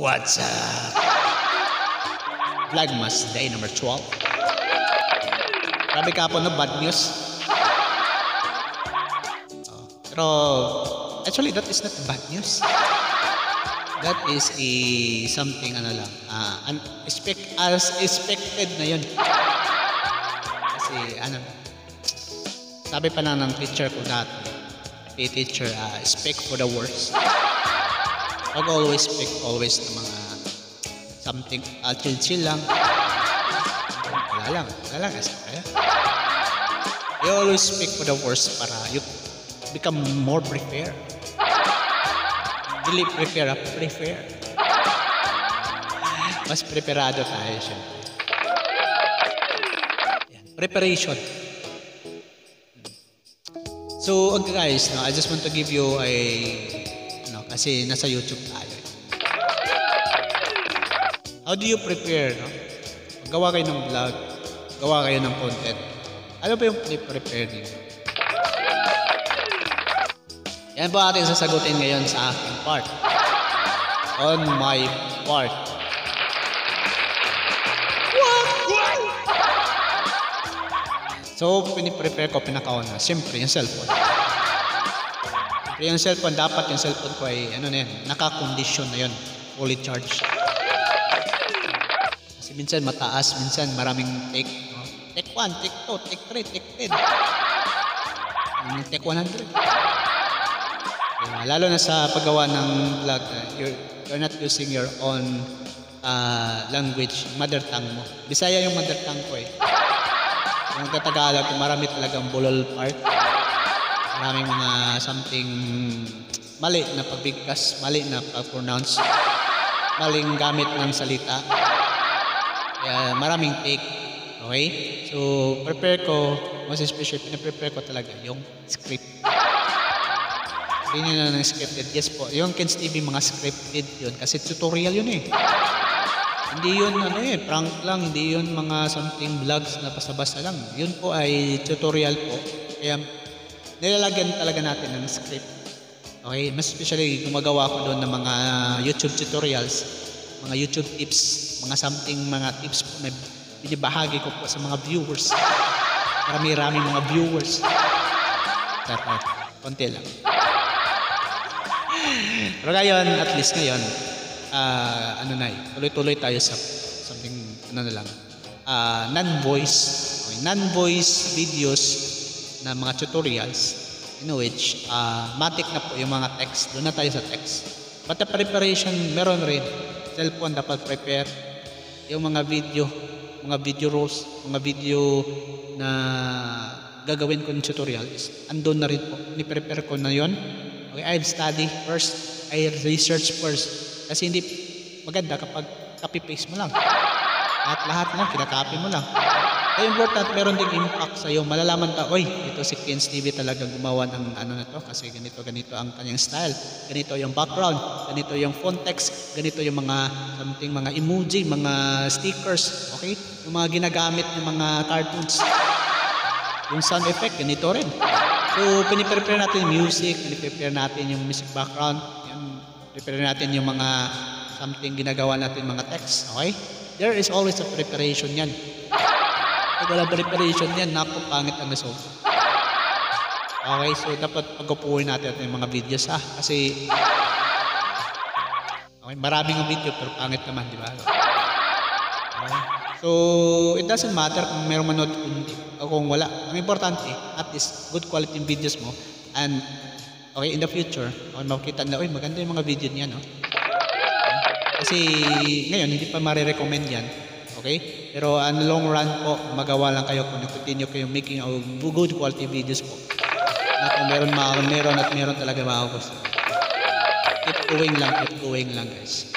What's up? Vlogmas day number 12. Grabe ka po no, bad news. Oh, pero, actually, that is not bad news. That is a something ano lang, uh, un- expect, as expected na yun. Kasi ano, sabi pa lang ng teacher ko dati, the teacher, uh, expect for the worst. Wag always pick always ng mga something uh, chill chill lang. Wala lang, wala lang kasi kaya. You always pick for the worst para you become more prepared. Dili prepare, ah, prepare. Mas preparado tayo siya. Yan. Preparation. So, guys, no, I just want to give you a kasi nasa YouTube tayo. How do you prepare, no? Gawa kayo ng vlog, gawa kayo ng content. Ano ba yung prepare niyo? Yan po ating sasagutin ngayon sa aking part. On my part. So, piniprepare ko pinakauna. Siyempre, yung cellphone. Siyempre, yung cellphone, dapat yung cellphone ko ay, ano na yan, naka-condition na yun. Fully charged. Kasi minsan mataas, minsan maraming take. No? Take 1, take 2, take 3, take 10. Yung take 100. Yeah, lalo na sa paggawa ng vlog, uh, you're, you're not using your own uh, language, mother tongue mo. Bisaya yung mother tongue ko eh. Yung Tagalog, marami talagang bulol part. Maraming mga something mali na pagbigkas, mali na pag-pronounce, maling gamit ng salita. Kaya maraming take. Okay? So, prepare ko, most especially, pinaprepare ko talaga yung script. Hindi na ng scripted. Yes po. Yung Ken's TV, mga scripted yun. Kasi tutorial yun eh. Hindi yun ano eh, prank lang. Hindi yun mga something vlogs na basta-basta lang. Yun po ay tutorial po. Kaya nilalagyan talaga natin ng script. Okay? Mas especially gumagawa ko doon ng mga YouTube tutorials, mga YouTube tips, mga something, mga tips po na binibahagi ko po sa mga viewers. Marami-rami mga viewers. Dapat, konti lang. Pero ngayon, at least ngayon, ah, ano na eh, tuloy-tuloy tayo sa something, ano na lang, ah, non-voice, okay, non-voice videos na mga tutorials in which uh, matik na po yung mga text. Doon na tayo sa text. But preparation, meron rin. Cellphone dapat prepare. Yung mga video, mga video rules, mga video na gagawin ko ng tutorial is andun na rin po. Ni-prepare ko na yon. Okay, I'll study first. I research first. Kasi hindi maganda kapag copy-paste mo lang. At lahat mo, kinakopy mo lang. Kaya important, meron ding impact sa iyo. Malalaman ka, oy, ito si Ken's TV talaga gumawa ng ano na to kasi ganito, ganito ang kanyang style. Ganito yung background, ganito yung font text, ganito yung mga something, mga emoji, mga stickers, okay? Yung mga ginagamit ng mga cartoons. Yung sound effect, ganito rin. So, piniprepare natin yung music, piniprepare natin yung music background, yung, prepare natin yung mga something ginagawa natin mga text, okay? There is always a preparation yan. Pag wala preparation yan, naku, pangit ang result. Okay, so dapat pag-upuin natin yung mga videos ha. Kasi, okay, maraming video pero pangit naman, di ba? Okay. So, it doesn't matter kung meron manood o kung wala. Ang importante, at least, good quality videos mo. And, okay, in the future, okay, makikita na, uy, maganda yung mga video niya, no? Kasi, ngayon, hindi pa marirecommend yan. Okay? Pero on long run po, magawa lang kayo kung continue kayo making of good quality videos po. Na kung meron, ma- meron at meron talaga makagusto. Keep going lang, keep going lang guys.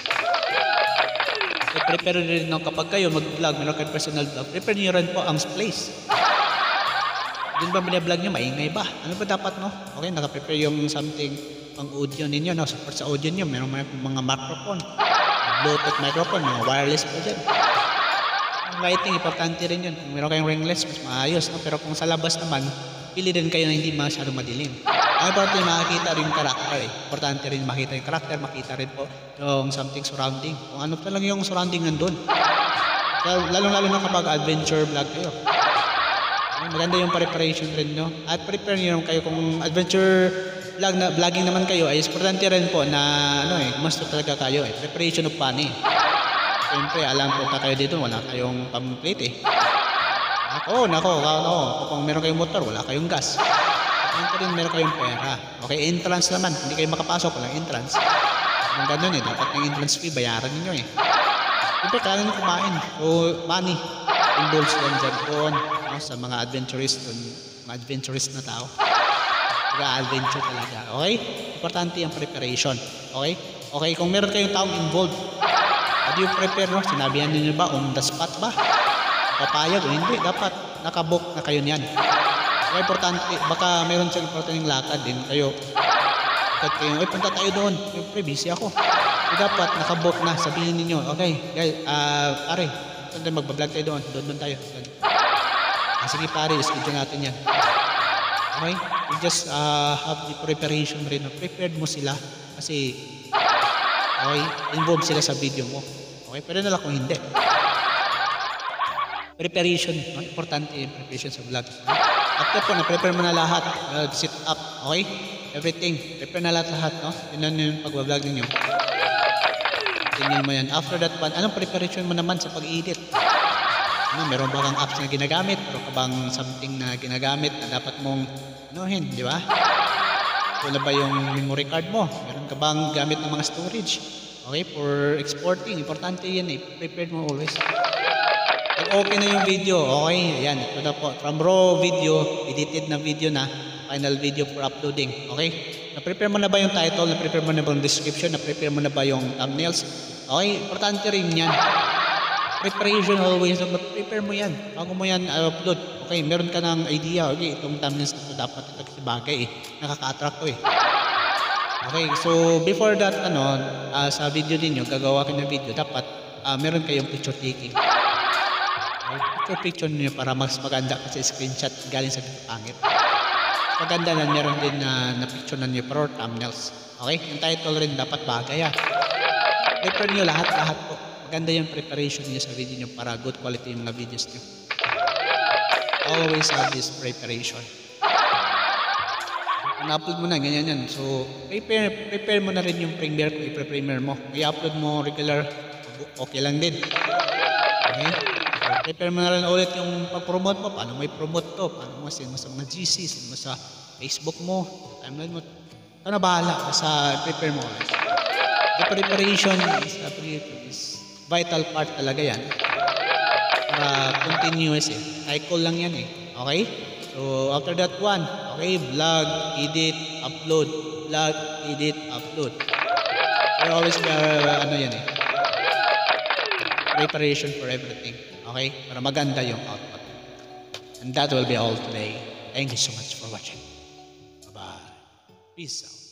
So, prepare rin no, kapag kayo mag-vlog, meron kayo personal vlog, prepare niyo rin po ang place. Doon ba binablog niyo, maingay ba? Ano ba dapat, no? Okay, nakaprepare yung something pang audio ninyo, no? Support sa audio niyo, meron mga, mga microphone, Bluetooth microphone, mga wireless pa dyan. Ang lighting, importante rin yun. Kung meron kayong ringless, mas maayos, no? Pero kung sa labas naman, pili din kayo na hindi masyadong madilim. Ang importante makikita rin yung karakter eh. Importante rin makita yung karakter, makita rin po yung something surrounding. Kung ano pa lang yung surrounding nandun. Lalo-lalo na kapag adventure vlog kayo. Ay, maganda yung preparation rin nyo. At prepare nyo kayo kung adventure vlog na vlogging naman kayo ay importante rin po na ano eh, gusto talaga kayo eh. Preparation of funny. Siyempre, alam po ka kayo dito, wala kayong pamplate eh. Ako, nako, ako, kung meron kayong motor, wala kayong gas. Importante rin meron kayong pera. Okay, entrance naman, hindi kayo makapasok, walang entrance. Kung ganun eh, dapat yung entrance fee, bayaran ninyo eh. Siyempre, kailangan nyo kumain. So, money involves yan dyan doon no, sa mga adventurist, doon, mga adventurist na tao. Nag-adventure talaga. Okay? Importante yung preparation. Okay? Okay, kung meron kayong taong involved, do you prepare, no? Sinabihan niyo ba, on the spot ba? Papayag o hindi? Dapat nakabook na kayo niyan. Kaya importante, baka meron siyang importanteng lakad din kayo. Bakit kayo, ay punta tayo doon. Siyempre, busy ako. So, dapat nakabook na. Sabihin ninyo, okay, guys, ah, pare, Sunday magbablog tayo doon. Doon doon tayo. Doon. Ah, sige pare, schedule natin yan. Okay? You just uh, have the preparation rin. Prepared mo sila kasi okay, involved sila sa video mo. Okay? Pero na lang kung hindi. Preparation. No? Importante yung preparation sa vlog. After po, na-prepare mo na lahat. Uh, sit up. Okay? Everything. Prepare na lahat-lahat. No? Yun yung pag-vlog ninyo. Tingnan mo yan. After that one, anong preparation mo naman sa pag-edit? Ano, meron ba kang apps na ginagamit? Meron ka bang something na ginagamit na dapat mong anuhin, di ba? Wala ba yung memory card mo? Meron ka bang gamit ng mga storage? Okay, for exporting, importante yan eh. Prepared mo always. Pag okay na yung video, okay, ayan, ito na po. From raw video, edited na video na, final video for uploading. Okay? Na-prepare mo na ba yung title? Na-prepare mo na ba yung description? Na-prepare mo na ba yung thumbnails? Okay, importante rin yan. Preparation always. So, prepare mo yan. Bago mo yan upload. Okay, meron ka ng idea. Okay, itong thumbnails na ito dapat ito kasi bagay eh. Nakaka-attract to eh. Okay, so before that, ano, ah, sa video ninyo, gagawa kayo ng video, dapat ah, meron kayong picture taking. Okay, picture picture niyo para mas maganda kasi screenshot galing sa pangit. Maganda na meron din na, na picture na niyo para thumbnails. Okay? Yung title rin dapat bagay ah. Prepare niyo lahat-lahat po. Maganda yung preparation niyo sa video niyo para good quality yung mga videos niyo. Always have this preparation. Na-upload mo na, ganyan yan. So, prepare, prepare mo na rin yung premiere kung i-premiere mo. I-upload mo regular, okay lang din. Okay? So, prepare mo na rin ulit yung pag-promote mo. Paano mo i-promote to? Paano mo send mo sa mga GC, send mo sa Facebook mo, timeline mo. Ikaw na bahala. Basta prepare mo. The preparation is, is vital part talaga yan. Para continuous eh. Cycle lang yan eh. Okay? So, after that one, okay, vlog, edit, upload, vlog, edit, upload. So, always uh, ano yan eh, preparation for everything. Okay? Para maganda yung output. And that will be all today. Thank you so much for watching. Bye-bye. Peace out.